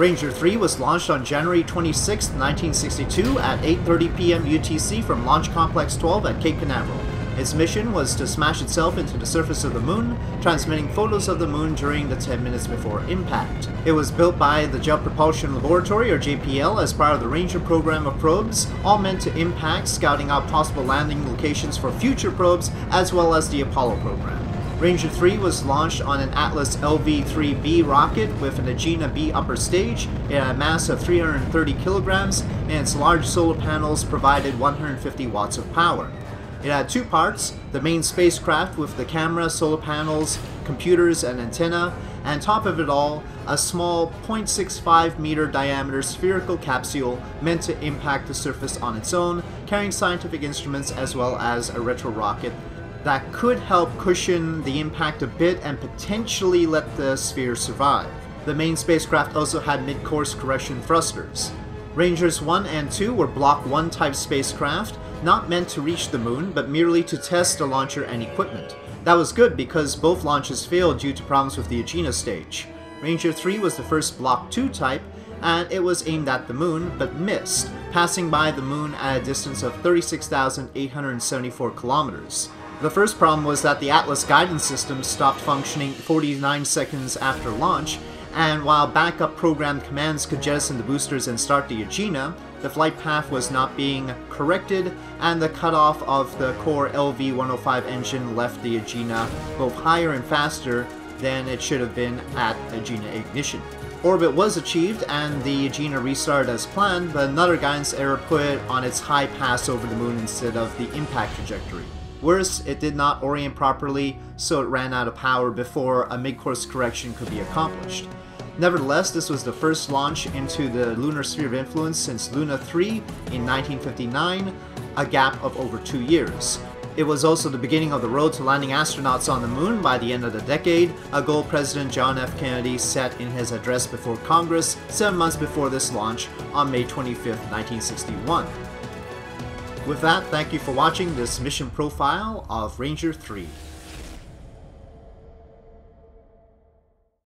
Ranger 3 was launched on January 26, 1962 at 8.30 p.m. UTC from Launch Complex 12 at Cape Canaveral. Its mission was to smash itself into the surface of the moon, transmitting photos of the moon during the 10 minutes before impact. It was built by the Jet Propulsion Laboratory, or JPL, as part of the Ranger program of probes, all meant to impact, scouting out possible landing locations for future probes, as well as the Apollo program. Ranger 3 was launched on an Atlas LV-3B rocket with an Agena B upper stage. It had a mass of 330 kilograms, and its large solar panels provided 150 watts of power. It had two parts, the main spacecraft with the camera, solar panels, computers, and antenna, and top of it all, a small 0.65 meter diameter spherical capsule meant to impact the surface on its own, carrying scientific instruments as well as a retro rocket that could help cushion the impact a bit and potentially let the sphere survive. The main spacecraft also had mid-course correction thrusters. Rangers 1 and 2 were Block 1 type spacecraft, not meant to reach the moon, but merely to test the launcher and equipment. That was good because both launches failed due to problems with the Agena stage. Ranger 3 was the first Block 2 type, and it was aimed at the moon, but missed, passing by the moon at a distance of 36,874 kilometers. The first problem was that the Atlas guidance system stopped functioning 49 seconds after launch, and while backup program commands could jettison the boosters and start the Agena, the flight path was not being corrected, and the cutoff of the core LV-105 engine left the Agena both higher and faster than it should have been at Agena ignition. Orbit was achieved and the Agena restarted as planned, but another guidance error put it on its high pass over the moon instead of the impact trajectory. Worse, it did not orient properly, so it ran out of power before a mid-course correction could be accomplished. Nevertheless, this was the first launch into the lunar sphere of influence since Luna 3 in 1959, a gap of over two years. It was also the beginning of the road to landing astronauts on the moon by the end of the decade, a goal President John F. Kennedy set in his address before Congress seven months before this launch on May 25, 1961. With that, thank you for watching this mission profile of Ranger 3.